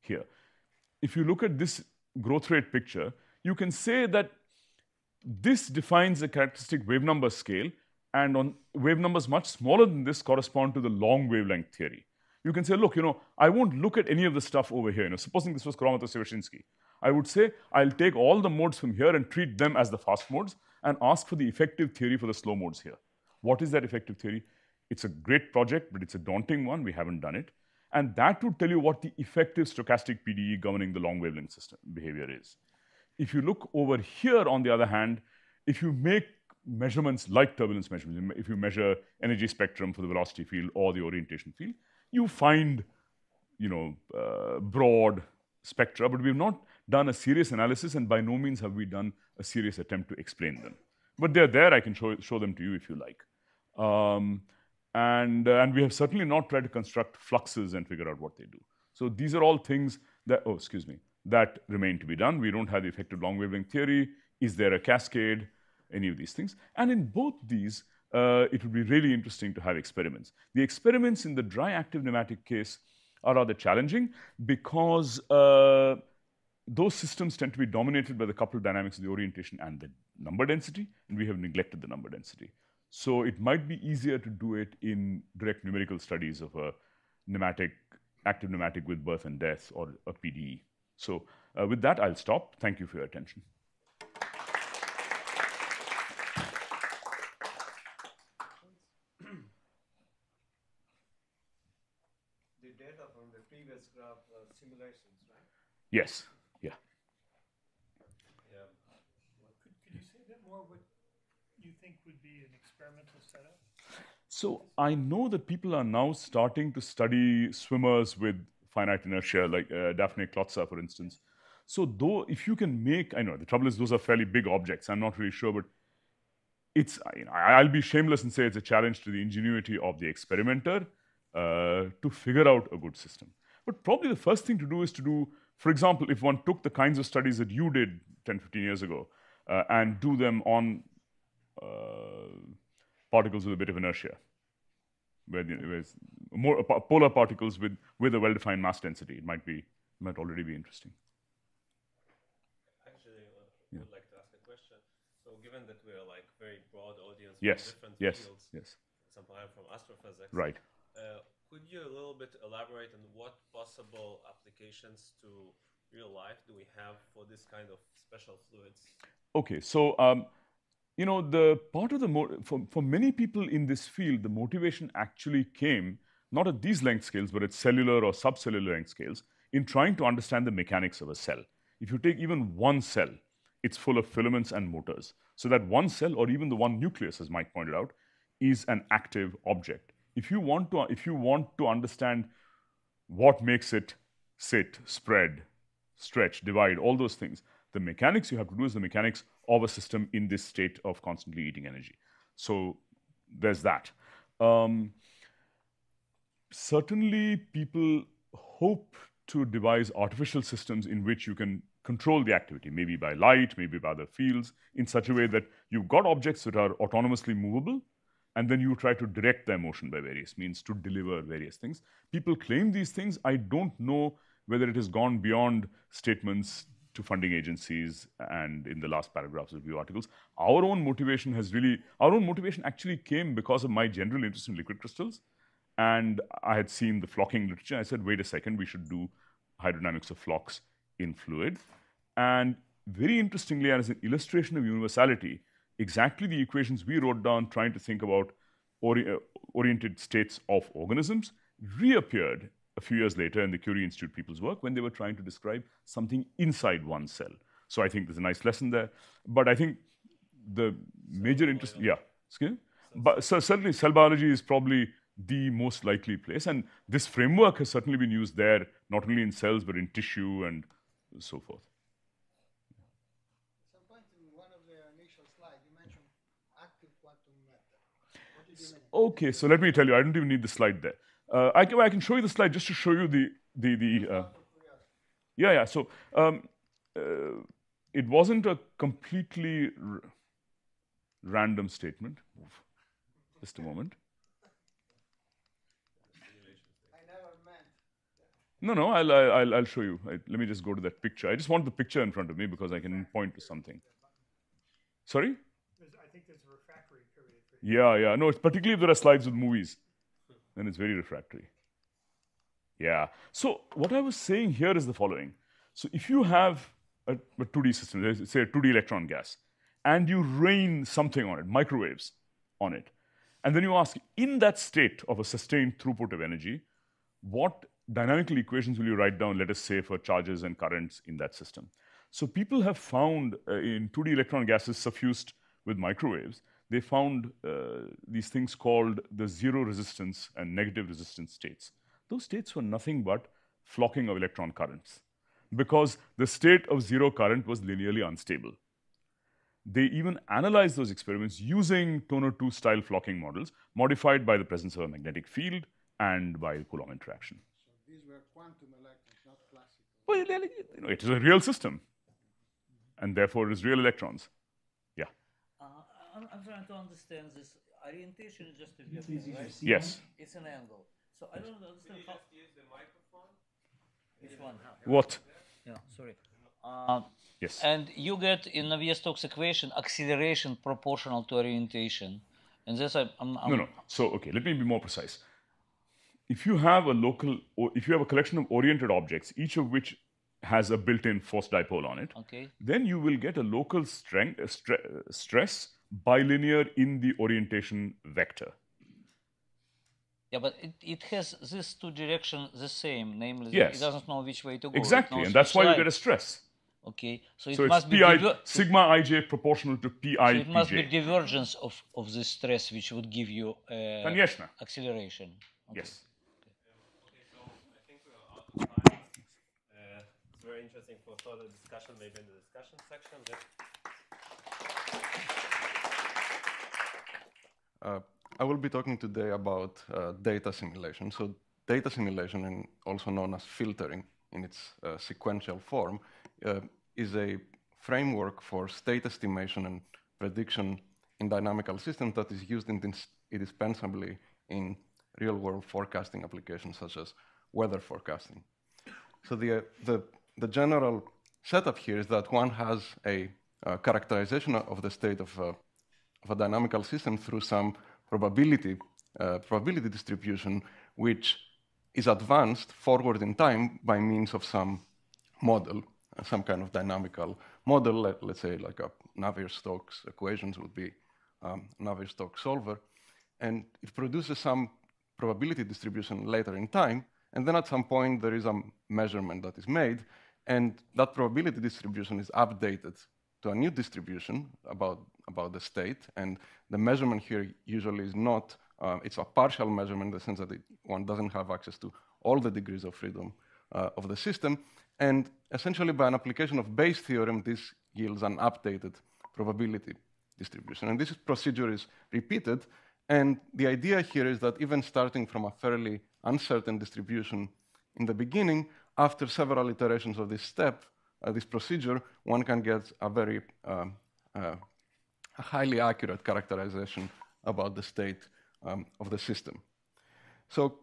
here, if you look at this growth rate picture, you can say that this defines a characteristic wave number scale, and on wave numbers much smaller than this correspond to the long wavelength theory. You can say, look, you know, I won't look at any of the stuff over here. You know, supposing this was Kuramoto-Sivashinsky. I would say I'll take all the modes from here and treat them as the fast modes and ask for the effective theory for the slow modes here. What is that effective theory? It's a great project, but it's a daunting one. We haven't done it. And that would tell you what the effective stochastic PDE governing the long wavelength system behavior is. if you look over here, on the other hand, if you make measurements like turbulence measurements, if you measure energy spectrum for the velocity field or the orientation field, you find, you know, uh, broad spectra, but we've not done a serious analysis, and by no means have we done a serious attempt to explain them. But they're there. I can show, show them to you if you like. Um, and, uh, and we have certainly not tried to construct fluxes and figure out what they do. So these are all things that, oh, excuse me, that remain to be done. We don't have the effective long wavelength theory. Is there a cascade? Any of these things. And in both these, uh, it would be really interesting to have experiments. The experiments in the dry active nematic case are rather challenging because uh, those systems tend to be dominated by the coupled dynamics of the orientation and the number density, and we have neglected the number density. So it might be easier to do it in direct numerical studies of a nematic, active nematic with birth and death or a PDE. So uh, with that, I'll stop. Thank you for your attention. The data from the previous graph were simulations, right? Yes. Yeah. Yeah. Could, could you say a bit more what you think would be an experimental setup? So I know that people are now starting to study swimmers with finite inertia, like uh, Daphne Klotsa, for instance. So though, if you can make, I know the trouble is those are fairly big objects. I'm not really sure, but it's, you know, I'll be shameless and say it's a challenge to the ingenuity of the experimenter uh, to figure out a good system. But probably the first thing to do is to do, for example, if one took the kinds of studies that you did 10, 15 years ago uh, and do them on uh, particles with a bit of inertia, where, the, where more uh, polar particles with, with a well-defined mass density, it might be might already be interesting. Actually, I would like to ask a question. So, given that we are like very broad audience, Yes, different yes, fields. yes. Example, I'm from astrophysics. Right. Uh, could you a little bit elaborate on what possible applications to real life do we have for this kind of special fluids? Okay, so um, you know the part of the for for many people in this field, the motivation actually came not at these length scales, but at cellular or subcellular length scales in trying to understand the mechanics of a cell. If you take even one cell, it's full of filaments and motors. So that one cell, or even the one nucleus, as Mike pointed out, is an active object. If you want to, if you want to understand what makes it sit, spread, stretch, divide, all those things, the mechanics you have to do is the mechanics of a system in this state of constantly eating energy. So there's that. Um, certainly, people hope to devise artificial systems in which you can control the activity, maybe by light, maybe by other fields, in such a way that you've got objects that are autonomously movable, and then you try to direct their emotion by various means to deliver various things. People claim these things. I don't know whether it has gone beyond statements to funding agencies and in the last paragraphs of review articles. Our own motivation has really, our own motivation actually came because of my general interest in liquid crystals. And I had seen the flocking literature. I said, wait a second, we should do hydrodynamics of flocks in fluid. And very interestingly, as an illustration of universality, exactly the equations we wrote down trying to think about ori- uh, oriented states of organisms reappeared a few years later in the Curie Institute people's work when they were trying to describe something inside one cell. So I think there's a nice lesson there. But I think the major interest, yeah, excuse? But so certainly cell biology is probably the most likely place. And this framework has certainly been used there, not only in cells, but in tissue and so forth. At some point in one of the initial slides, you mentioned active quantum method. What did you mean? Okay, so let me tell you, I don't even need the slide there. Uh, I, can, I can show you the slide just to show you the, the, the uh, yeah, yeah. So um, uh, it wasn't a completely random statement. Just a moment. No, no, I'll, I'll, I'll show you. I, let me just go to that picture. I just want the picture in front of me because I can point to something. Sorry? There's, I think there's a refractory period for you. Yeah, yeah. No, it's particularly if there are slides with movies, then it's very refractory. Yeah. So what I was saying here is the following. So if you have a, a 2D system, say a 2D electron gas, and you rain something on it, microwaves on it, and then you ask, in that state of a sustained throughput of energy, what dynamical equations will you write down, let us say, for charges and currents in that system? So people have found uh, in 2D electron gases suffused with microwaves, they found uh, these things called the zero resistance and negative resistance states. Those states were nothing but flocking of electron currents because the state of zero current was linearly unstable. They even analyzed those experiments using Toner-Tu style flocking models, modified by the presence of a magnetic field and by Coulomb interaction. So these were quantum electrons, not classical. Well, you know, it is a real system, and therefore it is real electrons. Yeah. I'm, I'm trying to understand this. Orientation is just a vector, right? Yes. It's an angle. So I don't understand how. use the microphone. Which one? What? Yeah, sorry. Uh, Yes. and you get in Navier-Stokes equation acceleration proportional to orientation, and this I, I'm, I'm No, no. So, okay, let me be more precise. If you have a local, or if you have a collection of oriented objects, each of which has a built-in force dipole on it, okay. then you will get a local strength, uh, stre- uh, stress bilinear in the orientation vector. Yeah, but it, it has these two directions the same, namely, yes. it doesn't know which way to go. Exactly, and that's why you get a stress. Okay, so it so must be PI, sigma ij proportional to pi. So it must Pj. be divergence of, of this stress which would give you uh, acceleration. Okay. Yes. Um, uh, very interesting for further discussion, maybe in the discussion section. Uh, I will be talking today about uh, data assimilation. So data assimilation, and also known as filtering in its uh, sequential form, uh, is a framework for state estimation and prediction in dynamical systems that is used indis- indispensably in real-world forecasting applications such as weather forecasting. So the, uh, the, the general setup here is that one has a uh, characterization of the state of, of a dynamical system through some probability, uh, probability distribution, which is advanced forward in time by means of some model, uh, some kind of dynamical model, let, us say like a Navier-Stokes equations would be um, Navier-Stokes solver, and it produces some probability distribution later in time, and then at some point there is a measurement that is made, and that probability distribution is updated to a new distribution about, about the state, and the measurement here usually is not, uh, it's a partial measurement in the sense that it, one doesn't have access to all the degrees of freedom uh, of the system, and essentially by an application of Bayes' theorem, this yields an updated probability distribution. And this procedure is repeated, and the idea here is that even starting from a fairly uncertain distribution in the beginning, after several iterations of this step, this procedure, one can get a very um, uh, highly accurate characterization about the state um, of the system. So,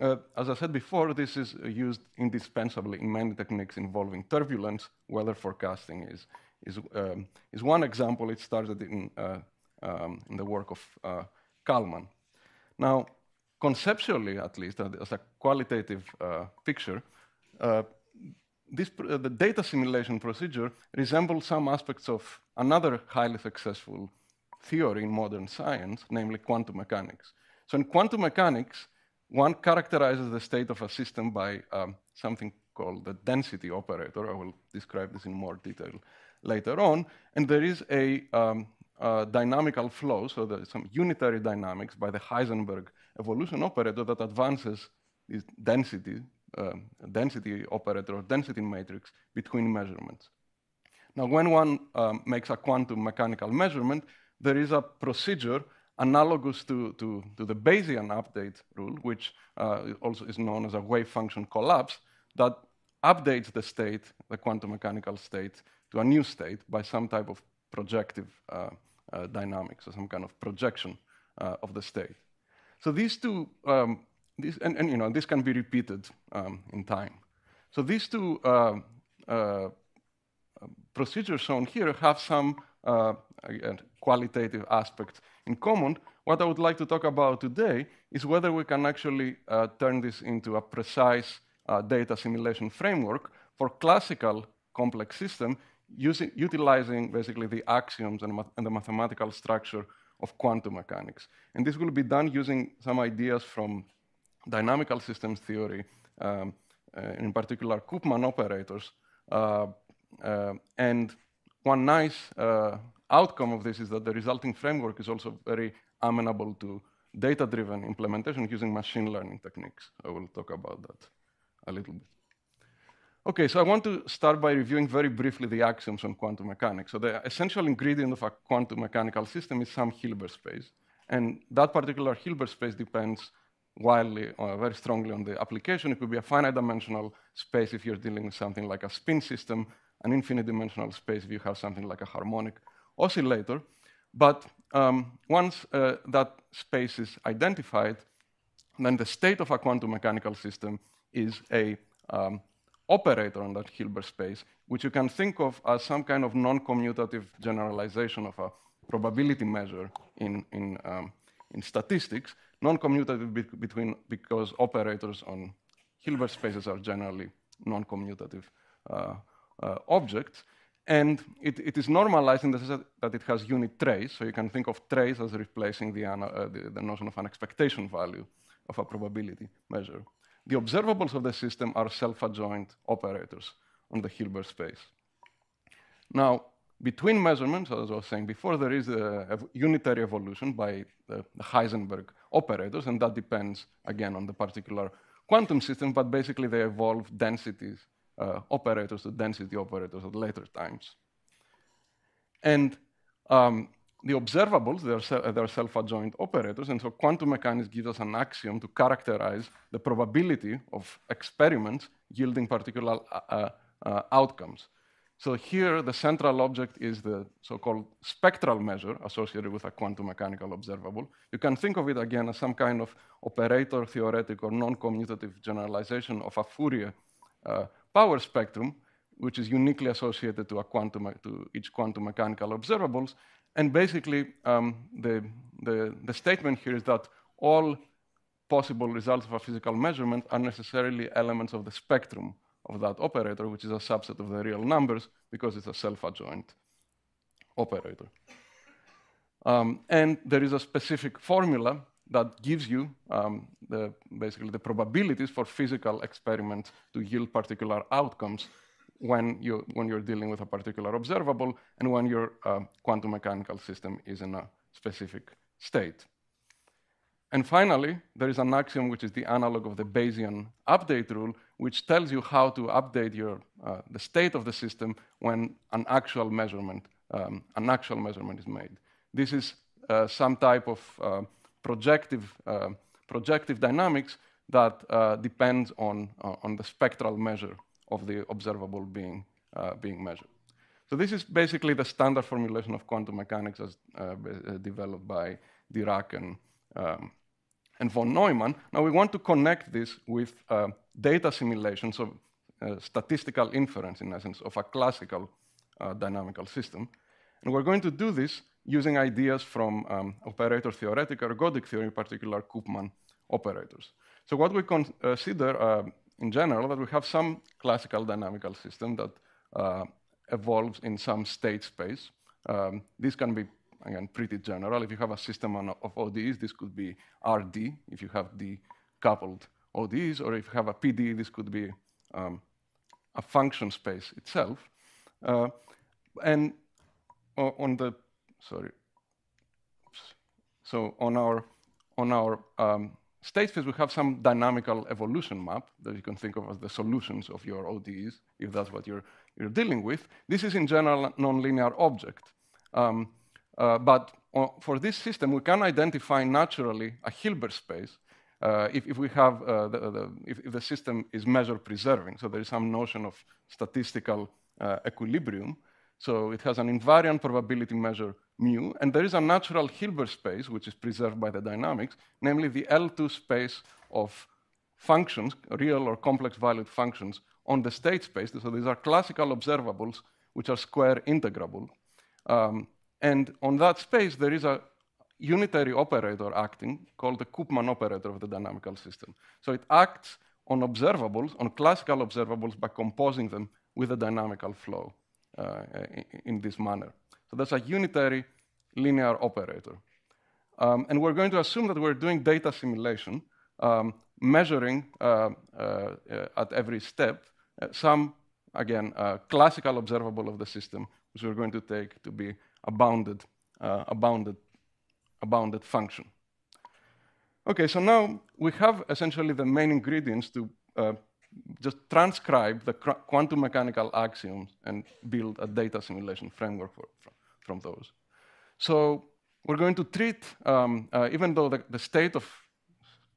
uh, as I said before, this is uh, used indispensably in many techniques involving turbulence. Weather forecasting is, is, um, is one example. It started in, uh, um, in the work of uh, Kalman. Now, conceptually, at least, uh, as a qualitative uh, picture, uh, this, uh, the data assimilation procedure resembles some aspects of another highly successful theory in modern science, namely quantum mechanics. So, in quantum mechanics, one characterizes the state of a system by um, something called the density operator. I will describe this in more detail later on. And there is a um, uh, dynamical flow, so there is some unitary dynamics by the Heisenberg evolution operator that advances this density, um, density operator or density matrix between measurements. Now, when one um, makes a quantum mechanical measurement, there is a procedure analogous to, to, to the Bayesian update rule, which uh, also is known as a wave function collapse, that updates the state, the quantum mechanical state, to a new state by some type of projective uh, uh, dynamics or some kind of projection uh, of the state. So these two, um, these, and, and, you know, this can be repeated um, in time. So these two uh, uh, procedures shown here have some uh, qualitative aspects in common. What I would like to talk about today is whether we can actually uh, turn this into a precise uh, data assimilation framework for classical complex system using, utilizing basically the axioms and, and the mathematical structure of quantum mechanics. And this will be done using some ideas from dynamical systems theory, um, uh, in particular Koopman operators, uh, uh, and one nice outcome of this is that the resulting framework is also very amenable to data-driven implementation using machine learning techniques. I will talk about that a little bit. Okay, so I want to start by reviewing very briefly the axioms on quantum mechanics. So the essential ingredient of a quantum mechanical system is some Hilbert space. And that particular Hilbert space depends wildly, uh, very strongly on the application. It could be a finite dimensional space if you're dealing with something like a spin system, an infinite dimensional space if you have something like a harmonic oscillator. But um, once uh, that space is identified, then the state of a quantum mechanical system is a um, operator on that Hilbert space, which you can think of as some kind of non-commutative generalization of a probability measure in, in, um, in statistics, non-commutative be between, because operators on Hilbert spaces are generally non-commutative uh, uh, objects. And it, it is normalized in the sense that it has unit trace, so you can think of trace as replacing the, uh, the, the notion of an expectation value of a probability measure. The observables of the system are self-adjoint operators on the Hilbert space. Now, between measurements, as I was saying before, there is a, unitary evolution by the, Heisenberg operators, and that depends, again, on the particular quantum system, but basically they evolve densities, uh, operators to density operators at later times. And um, the observables, they're, they're self-adjoint operators, and so quantum mechanics gives us an axiom to characterize the probability of experiments yielding particular uh, uh, outcomes. So here, the central object is the so-called spectral measure associated with a quantum mechanical observable. You can think of it again as some kind of operator theoretic or non-commutative generalization of a Fourier uh, power spectrum, which is uniquely associated to, a quantum, to each quantum mechanical observables, and basically, um, the, the, the statement here is that all possible results of a physical measurement are necessarily elements of the spectrum of that operator, which is a subset of the real numbers because it's a self-adjoint operator. Um, and there is a specific formula that gives you um, the, basically the probabilities for physical experiments to yield particular outcomes when, you, when you're dealing with a particular observable and when your uh, quantum mechanical system is in a specific state. And finally, there is an axiom which is the analog of the Bayesian update rule, which tells you how to update your, uh, the state of the system when an actual measurement, um, an actual measurement is made. This is uh, some type of uh, projective, uh, projective dynamics that uh, depends on, uh, on the spectral measure of the observable being, being measured. So this is basically the standard formulation of quantum mechanics as developed by Dirac and, um, and von Neumann. Now we want to connect this with uh, data assimilations of uh, statistical inference, in essence, of a classical uh, dynamical system. And we're going to do this using ideas from um, operator theoretic or ergodic theory, in particular Koopman operators. So what we consider uh, in general that we have some classical dynamical system that uh, evolves in some state space. Um, this can be, again, pretty general. If you have a system of ODEs, this could be RD, if you have the coupled ODEs, or if you have a PD, this could be um, a function space itself. Uh, and on the, sorry, so on our, on our um, state space, we have some dynamical evolution map that you can think of as the solutions of your ODEs, if that's what you're, you're dealing with. This is in general a nonlinear object. Um, uh, but for this system, we can identify naturally a Hilbert space uh, if, if, we have uh, the, the, if, if, the system is measure preserving. So there is some notion of statistical uh, equilibrium. So it has an invariant probability measure mu, and there is a natural Hilbert space, which is preserved by the dynamics, namely the L2 space of functions, real or complex valued functions, on the state space. So these are classical observables, which are square integrable. Um, and on that space, there is a unitary operator acting called the Koopman operator of the dynamical system. So it acts on observables, on classical observables, by composing them with a dynamical flow uh, in this manner. So that's a unitary linear operator. Um, and we're going to assume that we're doing data assimilation, um, measuring uh, uh, at every step uh, some again, a classical observable of the system, which we're going to take to be a bounded, uh, a bounded, a bounded function. Okay, so now we have essentially the main ingredients to uh, just transcribe the quantum mechanical axioms and build a data assimilation framework for, from, from those. So we're going to treat, um, uh, even though the, the, state of,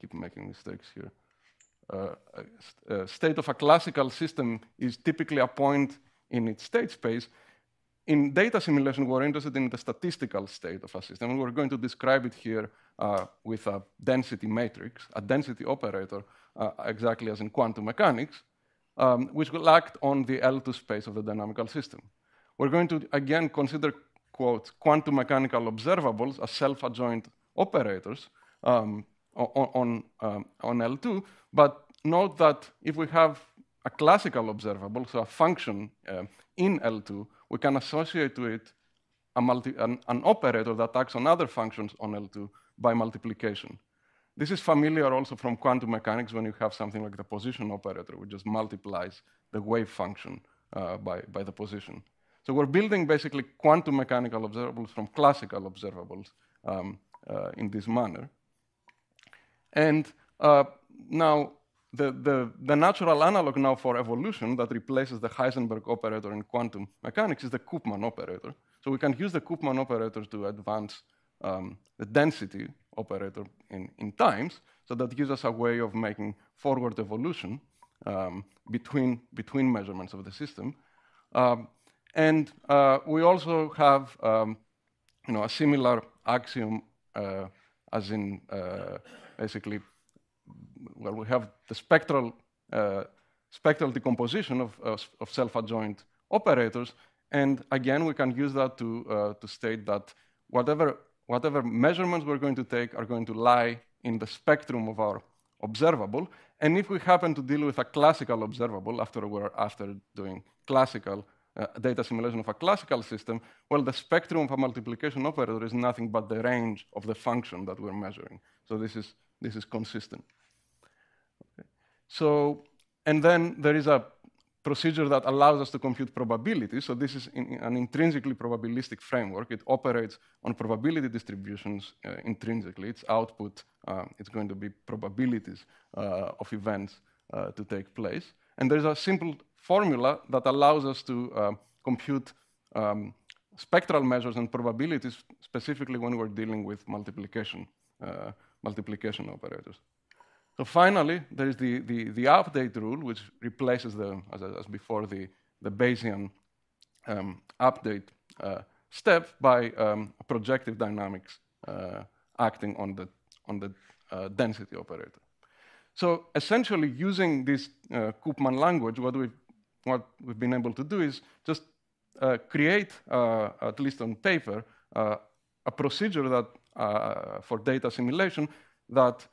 keep making mistakes here, uh, uh, state of a classical system is typically a point in its state space, in data assimilation, we're interested in the statistical state of a system. We're going to describe it here uh, with a density matrix, a density operator, uh, exactly as in quantum mechanics, um, which will act on the L2 space of the dynamical system. We're going to, again, consider, quote, quantum mechanical observables as self-adjoint operators um, on, on, um, on L2, but note that if we have a classical observable, so a function uh, in L2, we can associate to it multi, an, an, operator that acts on other functions on L2 by multiplication. This is familiar also from quantum mechanics when you have something like the position operator, which just multiplies the wave function uh, by, by the position. So we're building basically quantum mechanical observables from classical observables um, uh, in this manner. And uh, now the, the, the, natural analog now for evolution that replaces the Heisenberg operator in quantum mechanics is the Koopman operator. So we can use the Koopman operator to advance um, the density operator in, in times. So that gives us a way of making forward evolution um, between, between measurements of the system. Um, and uh, we also have um, you know, a similar axiom uh, as in uh, basically well, we have the spectral, uh, spectral decomposition of, of self-adjoint operators. And again, we can use that to, uh, to state that whatever, whatever measurements we're going to take are going to lie in the spectrum of our observable. And if we happen to deal with a classical observable after we're after doing classical uh, data assimilation of a classical system, well, the spectrum of a multiplication operator is nothing but the range of the function that we're measuring. So this is, this is consistent. So, and then there is a procedure that allows us to compute probabilities. So this is in, in an intrinsically probabilistic framework. It operates on probability distributions uh, intrinsically. Its output, uh, it's going to be probabilities uh, of events uh, to take place. And there's a simple formula that allows us to uh, compute um, spectral measures and probabilities, specifically when we're dealing with multiplication, uh, multiplication operators. So finally, there is the, the, the update rule, which replaces the, as, as before, the, the Bayesian um, update uh, step by um, projective dynamics uh, acting on the, on the uh, density operator. So essentially, using this uh, Koopman language, what we've, what we've been able to do is just uh, create, uh, at least on paper, a procedure that for data assimilation that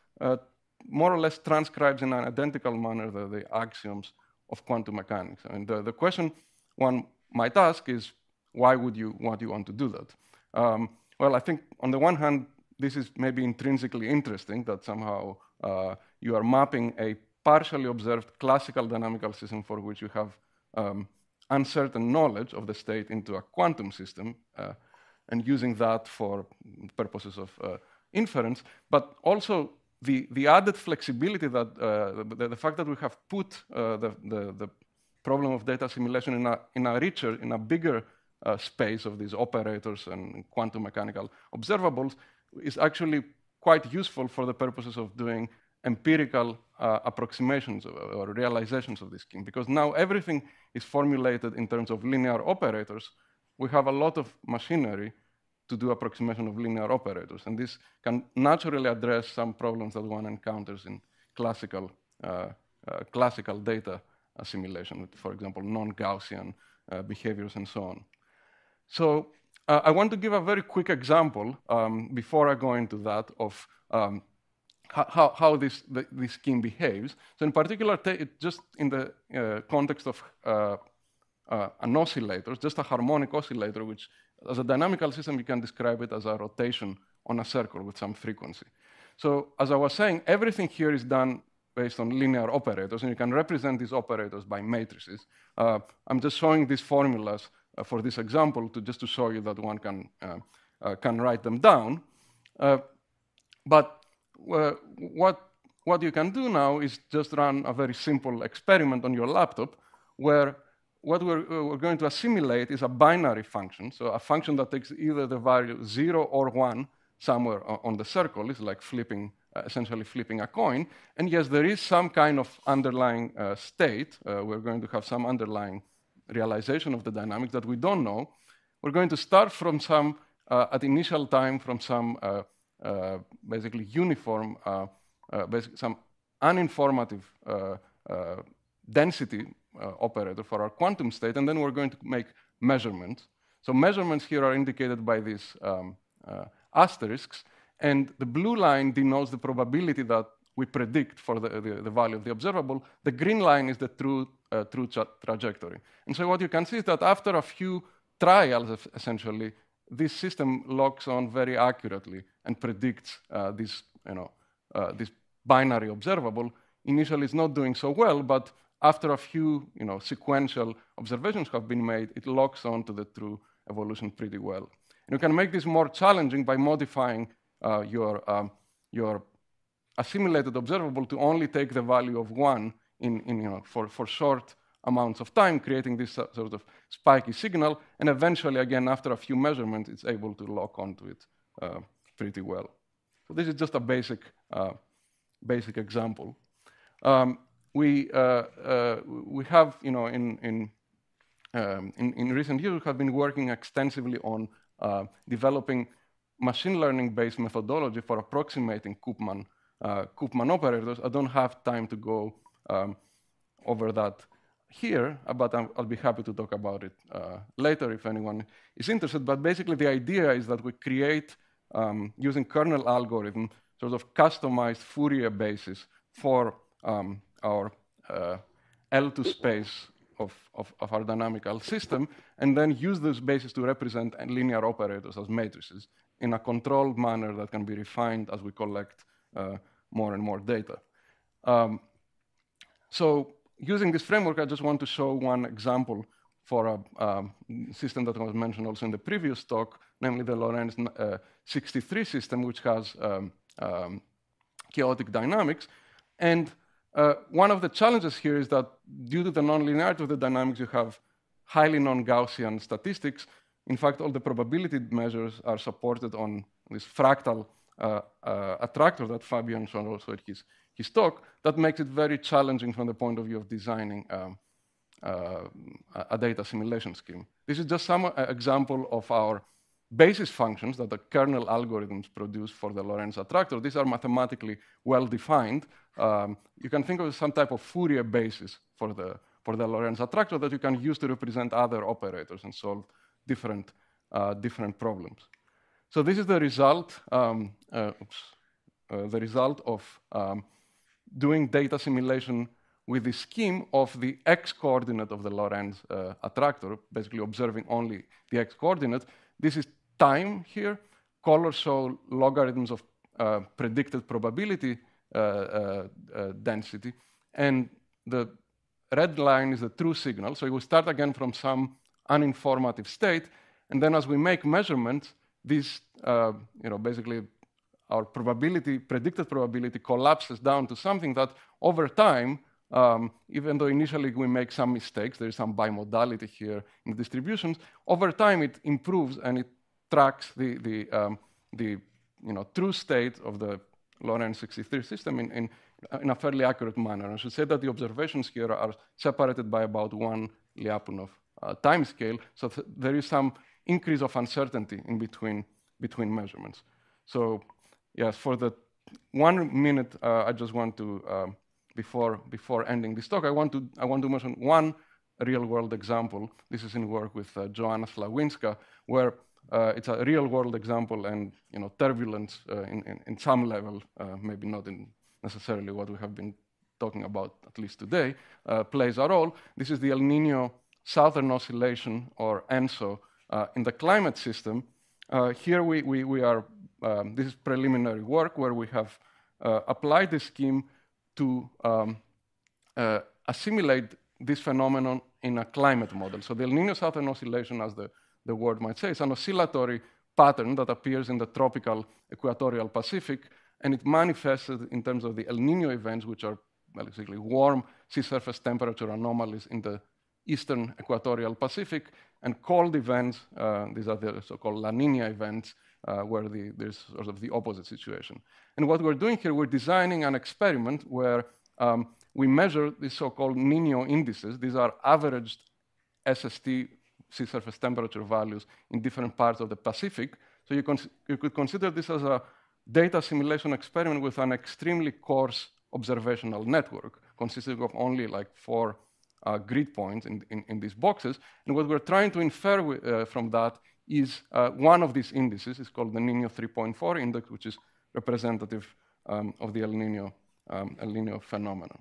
more or less transcribes in an identical manner the, the axioms of quantum mechanics. I mean, the, the question one might ask is, why would you, do you want to do that? Um, well, I think on the one hand, this is maybe intrinsically interesting that somehow uh, you are mapping a partially observed classical dynamical system for which you have um, uncertain knowledge of the state into a quantum system uh, and using that for purposes of uh, inference, but also the, the added flexibility that uh, the, the, fact that we have put uh, the, the, the, problem of data assimilation in a, in a richer, in a bigger uh, space of these operators and quantum mechanical observables is actually quite useful for the purposes of doing empirical uh, approximations or realizations of this scheme. Because now everything is formulated in terms of linear operators. We have a lot of machinery to do approximation of linear operators. And this can naturally address some problems that one encounters in classical, uh, uh, classical data assimilation, for example, non-Gaussian uh, behaviors and so on. So uh, I want to give a very quick example um, before I go into that of um, how, how this, the, this scheme behaves. So in particular, just in the uh, context of uh, an oscillator, just a harmonic oscillator, which as a dynamical system, you can describe it as a rotation on a circle with some frequency. So as I was saying, everything here is done based on linear operators, and you can represent these operators by matrices. Uh, I'm just showing these formulas uh, for this example to just to show you that one can uh, uh, can write them down. Uh, but what what you can do now is just run a very simple experiment on your laptop where what we're, uh, we're, going to assimilate is a binary function, so a function that takes either the value 0 or 1 somewhere on the circle, it's like flipping, uh, essentially flipping a coin. And yes, there is some kind of underlying uh, state. Uh, we're going to have some underlying realization of the dynamics that we don't know. We're going to start from some, uh, at initial time, from some uh, basically uniform, basic, some uninformative density operator for our quantum state, and then we're going to make measurements. So measurements here are indicated by these um, uh, asterisks, and the blue line denotes the probability that we predict for the, the, the value of the observable. The green line is the true, uh, true tra trajectory. And so what you can see is that after a few trials, essentially, this system locks on very accurately and predicts uh, this, you know, uh, this binary observable. Initially, it's not doing so well, but after a few you know, sequential observations have been made, it locks onto the true evolution pretty well. And you can make this more challenging by modifying uh, your, um, your assimilated observable to only take the value of one in, in, you know, for, for short amounts of time, creating this sort of spiky signal. And eventually, again, after a few measurements, it's able to lock onto it uh, pretty well. So this is just a basic, uh, basic example. Um, we, uh, uh, we have, you know, in, in, um, in, in, recent years, we have been working extensively on uh, developing machine learning-based methodology for approximating Koopman, Koopman operators. I don't have time to go um, over that here, but i will be happy to talk about it uh, later if anyone is interested. But basically, the idea is that we create, um, using kernel algorithm, sort of customized Fourier basis for um, our uh, L2 space of, of, of, our dynamical system, and then use those bases to represent linear operators as matrices in a controlled manner that can be refined as we collect uh, more and more data. Um, so using this framework, I just want to show one example for a um, system that was mentioned also in the previous talk, namely the Lorenz uh, 63 system, which has um, um, chaotic dynamics. And uh, one of the challenges here is that due to the nonlinearity of the dynamics, you have highly non-Gaussian statistics. In fact, all the probability measures are supported on this fractal uh, uh, attractor that Fabian showed also at his, his talk. That makes it very challenging from the point of view of designing um, uh, a data assimilation scheme. This is just some uh, example of our basis functions that the kernel algorithms produce for the Lorenz attractor, these are mathematically well defined. Um, you can think of some type of Fourier basis for the, for the Lorenz attractor that you can use to represent other operators and solve different, uh, different problems. So this is the result, um, uh, oops, uh, the result of um, doing data assimilation with the scheme of the x-coordinate of the Lorenz uh, attractor, basically observing only the x-coordinate. This is time here. Colors show logarithms of uh, predicted probability uh, uh, uh, density. And the red line is the true signal. So we start again from some uninformative state. And then as we make measurements, this, uh, you know, basically our probability, predicted probability collapses down to something that over time, um, even though initially we make some mistakes, there is some bimodality here in the distributions, over time it improves and it tracks the, the, um, the you know, true state of the Lorenz 63 system in, in, in, a fairly accurate manner. I should say that the observations here are separated by about one Lyapunov uh, time scale, so th there is some increase of uncertainty in between, between measurements. So yes, for the one minute, uh, I just want to, um, before, before ending this talk, I want to, I want to mention one real-world example. This is in work with uh, Joanna Slawinska, where uh, it's a real world example and you know, turbulence uh, in, in, in, some level, uh, maybe not in necessarily what we have been talking about at least today, uh, plays a role. This is the El Nino Southern Oscillation, or ENSO, in the climate system. Here we, we, we are, um, this is preliminary work where we have applied this scheme to um, assimilate this phenomenon in a climate model. So the El Nino Southern Oscillation, as the, the word might say, is an oscillatory pattern that appears in the tropical equatorial Pacific, and it manifests in terms of the El Nino events, which are basically warm sea surface temperature anomalies in the eastern equatorial Pacific, and cold events, uh, these are the so-called La Nina events, uh, where the, there's sort of the opposite situation. And what we're doing here, we're designing an experiment where um, we measure these so-called Nino indices. These are averaged SST sea surface temperature values in different parts of the Pacific. So you, you could consider this as a data assimilation experiment with an extremely coarse observational network consisting of only like four uh, grid points in, in, in, these boxes. And what we're trying to infer uh, from that is uh, one of these indices. It's called the Nino 3.4 index, which is representative um, of the El Nino, um, Nino phenomenon.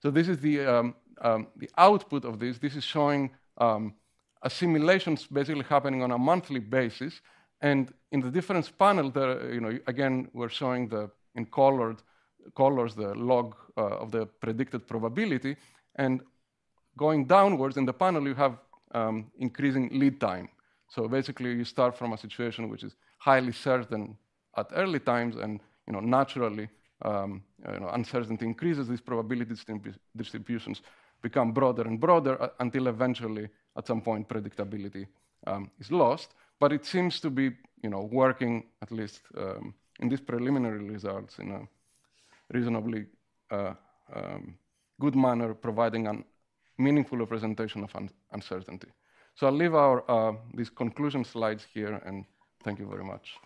So this is the, um, um the output of this. This is showing um, assimilations basically happening on a monthly basis. And in the difference panel, there, you know, again, we're showing the in colored colors the log uh, of the predicted probability. And going downwards in the panel, you have um, increasing lead time. So basically, you start from a situation which is highly certain at early times, and you know, naturally, um, you know, uncertainty increases. These probability distributions become broader and broader uh, until eventually, at some point, predictability um, is lost. But it seems to be, you know, working at least um, in these preliminary results in a reasonably uh, um, good manner, providing a meaningful representation of un uncertainty. So I'll leave our uh, these conclusion slides here, and thank you very much.